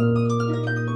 Música